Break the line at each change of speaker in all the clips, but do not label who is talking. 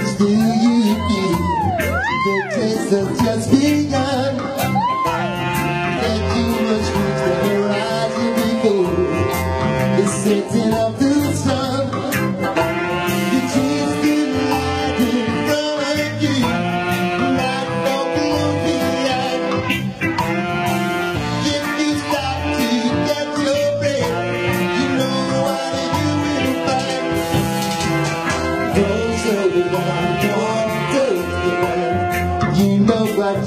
things do you feel The taste has just begun. Thank too much food to the horizon before. It's setting up.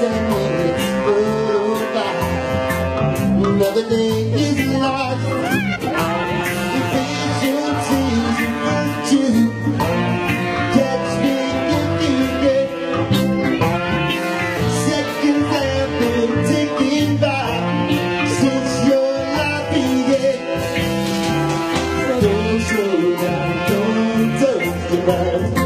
sending bird. Another day is lost. The. Catch me if you can. Seconds have been ticking by since your life began. Don't slow down, don't.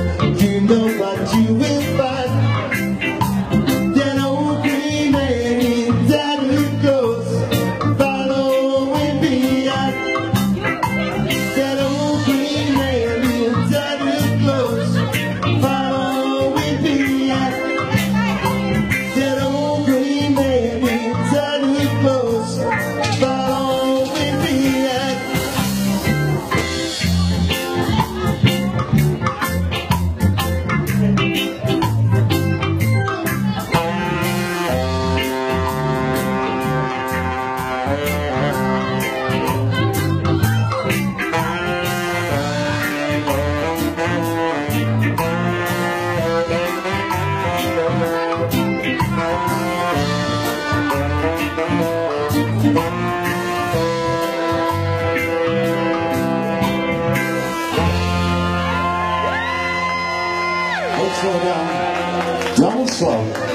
算了